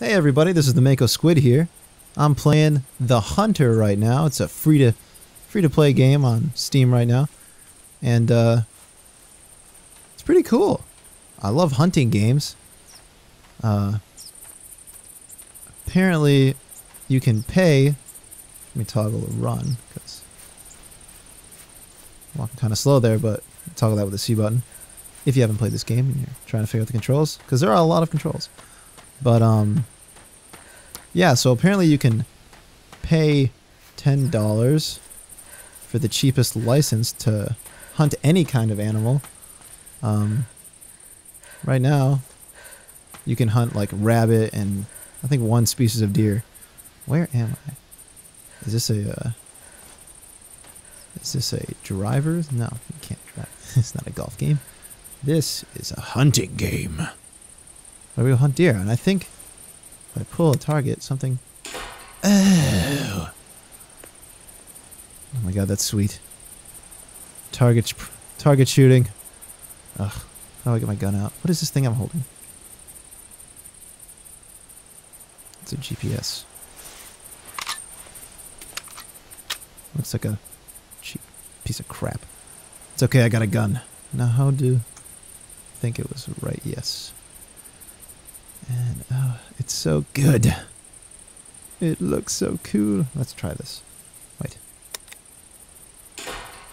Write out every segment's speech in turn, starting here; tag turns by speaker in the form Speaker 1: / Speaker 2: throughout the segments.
Speaker 1: Hey everybody, this is the Mako Squid here. I'm playing The Hunter right now. It's a free to free to play game on Steam right now. And uh it's pretty cool. I love hunting games. Uh apparently you can pay let me toggle the run I'm walking kind of slow there, but toggle that with the C button if you haven't played this game and you're trying to figure out the controls because there are a lot of controls. But um, yeah. So apparently you can pay ten dollars for the cheapest license to hunt any kind of animal. Um, right now, you can hunt like rabbit and I think one species of deer. Where am I? Is this a uh, is this a driver? No, you can't drive. it's not a golf game. This is a hunting game. Where we will hunt deer, and I think if I pull a target, something. Oh. Oh my god, that's sweet. Target, target shooting. Ugh. How do I get my gun out? What is this thing I'm holding? It's a GPS. Looks like a cheap piece of crap. It's okay, I got a gun. Now how do... I think it was right, yes. And, oh, it's so good. It looks so cool. Let's try this. Wait.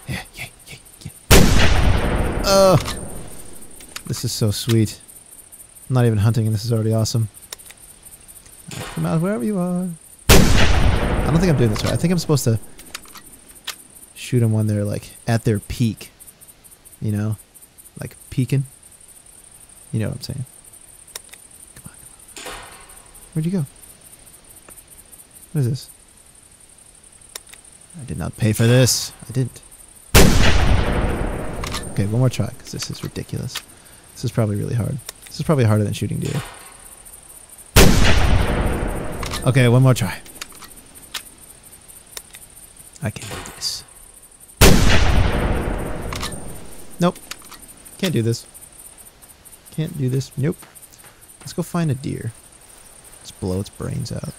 Speaker 1: Yeah, yeah, yeah, yeah. Oh! This is so sweet. I'm not even hunting and this is already awesome. Come out wherever you are. I don't think I'm doing this right. I think I'm supposed to shoot them when they're like at their peak. You know? Like peeking. You know what I'm saying. Come on, come on. Where'd you go? What is this? I did not pay for this. I didn't. Okay, one more try, because this is ridiculous. This is probably really hard. This is probably harder than shooting deer. Okay, one more try. I can do this. Nope. Can't do this. Can't do this. Nope. Let's go find a deer. Let's blow its brains out.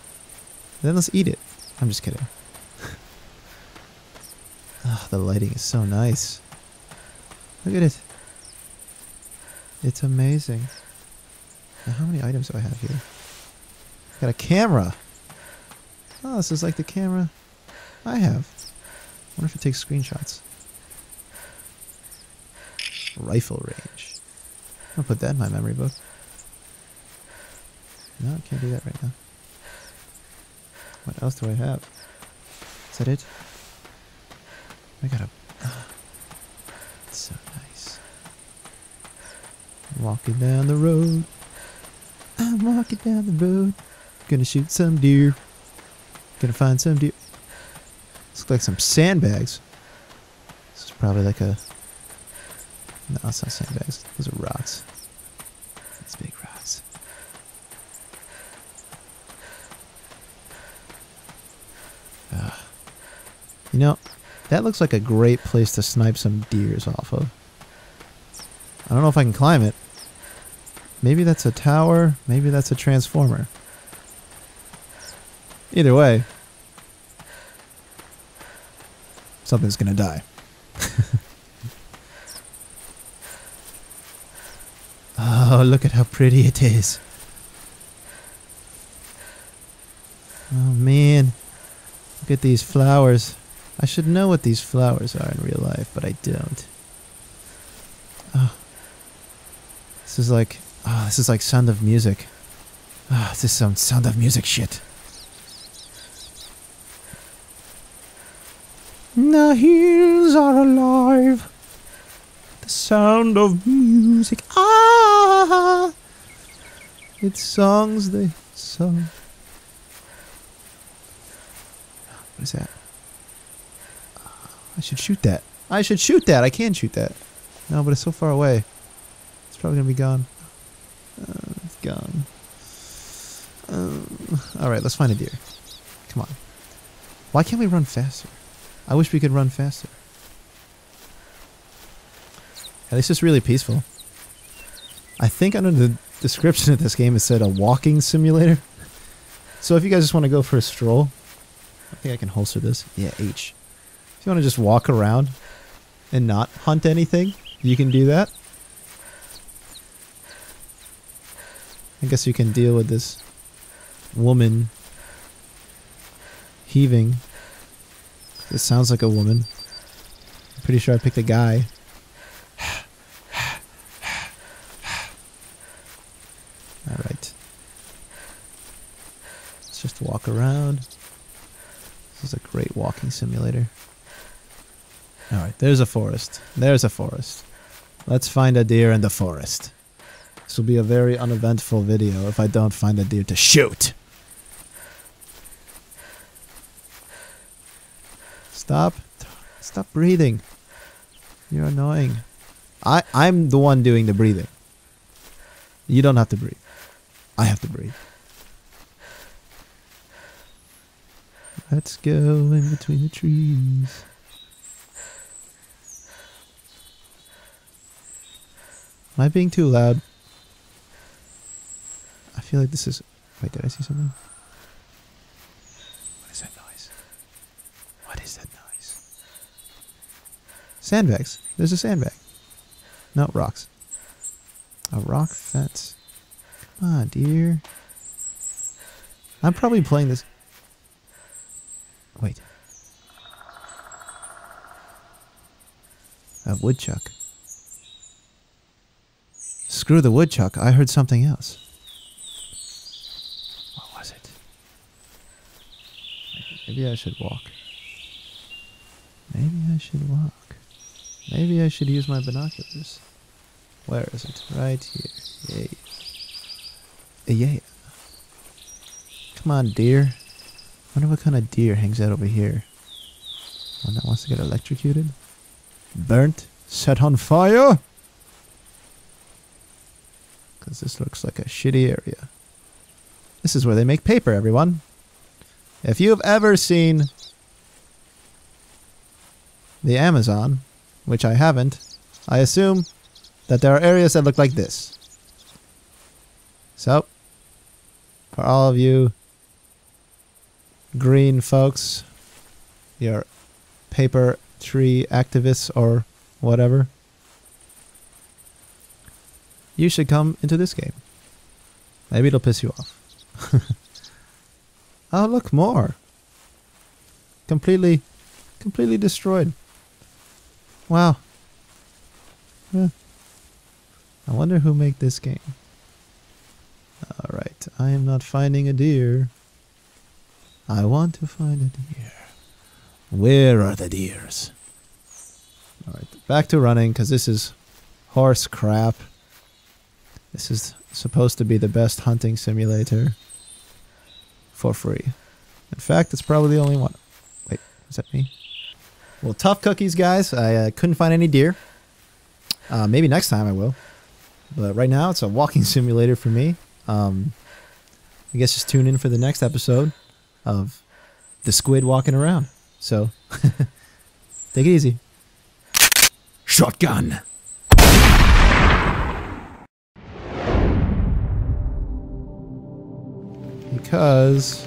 Speaker 1: then let's eat it. I'm just kidding. oh, the lighting is so nice. Look at it. It's amazing. Now, how many items do I have here? Got a camera. Oh, this is like the camera I have. wonder if it takes screenshots. Rifle range. I'll put that in my memory book. No, I can't do that right now. What else do I have? Is that it? I. Uh, it's so nice. Walking down the road. I'm walking down the road. Gonna shoot some deer. Gonna find some deer. Looks like some sandbags. This is probably like a. No, it's not sandbags. Those are rocks. It's big rocks. Ugh. You know, that looks like a great place to snipe some deers off of. I don't know if I can climb it. Maybe that's a tower. Maybe that's a transformer. Either way, something's gonna die. oh, look at how pretty it is. Oh man, look at these flowers. I should know what these flowers are in real life, but I don't. Oh, this is like, oh, this is like Sound of Music. Ah, oh, this is some Sound of Music shit. The hills are alive. The sound of music. Ah! It's songs they sung. What is that? I should shoot that. I should shoot that. I can shoot that. No, but it's so far away. It's probably going to be gone. Uh, it's gone. Uh, Alright, let's find a deer. Come on. Why can't we run faster? I wish we could run faster. At least it's really peaceful. I think under the description of this game it said a walking simulator. So if you guys just want to go for a stroll, I think I can holster this. Yeah, H. If you want to just walk around and not hunt anything, you can do that. I guess you can deal with this woman heaving. This sounds like a woman. I'm pretty sure I picked a guy. Alright. Let's just walk around. This is a great walking simulator. Alright, there's a forest. There's a forest. Let's find a deer in the forest. This will be a very uneventful video if I don't find a deer to shoot. Stop. Stop breathing. You're annoying. I, I'm the one doing the breathing. You don't have to breathe. I have to breathe. Let's go in between the trees. Am I being too loud? I feel like this is. Wait, did I see something? What is that noise? What is that noise? Sandbags. There's a sandbag. No, rocks. A rock fence. Come on, deer. I'm probably playing this. Wait. A woodchuck. Screw the woodchuck. I heard something else. What was it? Maybe I should walk. Maybe I should walk. Maybe I should use my binoculars. Where is it? Right here. Yeah. Yeah. Come on, deer. wonder what kind of deer hangs out over here. One that wants to get electrocuted? Burnt? Set on fire? Because this looks like a shitty area. This is where they make paper, everyone. If you've ever seen the Amazon, which I haven't, I assume that there are areas that look like this. So, for all of you green folks, your paper tree activists or whatever, you should come into this game. Maybe it'll piss you off. oh, look, more. Completely, completely destroyed. Wow. Yeah. I wonder who made this game. Alright, I am not finding a deer. I want to find a deer. Where are the deers? Alright, back to running because this is horse crap. This is supposed to be the best hunting simulator for free. In fact, it's probably the only one. Wait, is that me? Well, tough cookies, guys. I uh, couldn't find any deer. Uh, maybe next time I will. But right now, it's a walking simulator for me. Um, I guess just tune in for the next episode of the squid walking around. So, take it easy. Shotgun. Because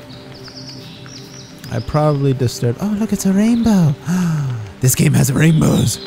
Speaker 1: I probably disturbed. Oh, look, it's a rainbow. this game has rainbows.